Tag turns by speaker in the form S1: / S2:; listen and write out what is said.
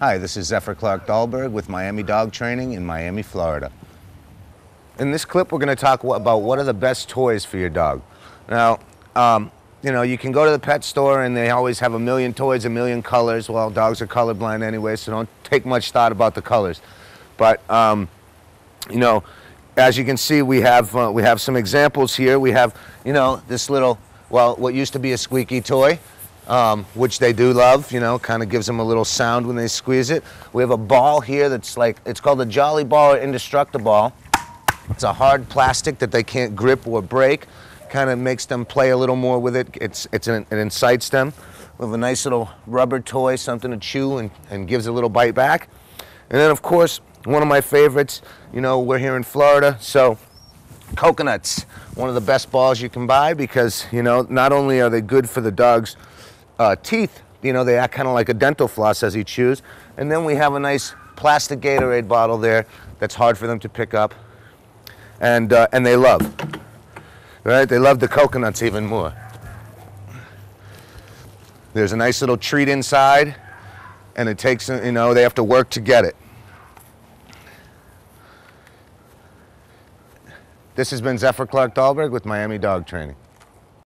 S1: Hi, this is Zephyr Clarke-Dolberg with Miami Dog Training in Miami, Florida. In this clip, we're going to talk about what are the best toys for your dog. Now, um, you know, you can go to the pet store and they always have a million toys, a million colors. Well, dogs are colorblind anyway, so don't take much thought about the colors. But, um, you know, as you can see, we have, uh, we have some examples here. We have, you know, this little, well, what used to be a squeaky toy um, which they do love, you know, kind of gives them a little sound when they squeeze it. We have a ball here that's like, it's called a Jolly Ball or Indestructible. It's a hard plastic that they can't grip or break. Kind of makes them play a little more with it. It's, it's an, it incites them. We have a nice little rubber toy, something to chew and, and gives a little bite back. And then, of course, one of my favorites, you know, we're here in Florida, so coconuts. One of the best balls you can buy because, you know, not only are they good for the dog's uh, teeth, you know, they act kind of like a dental floss as he chews. And then we have a nice plastic Gatorade bottle there that's hard for them to pick up. And, uh, and they love, right? They love the coconuts even more. There's a nice little treat inside and it takes, you know, they have to work to get it. This has been Zephyr Clarke-Dolberg with Miami Dog Training.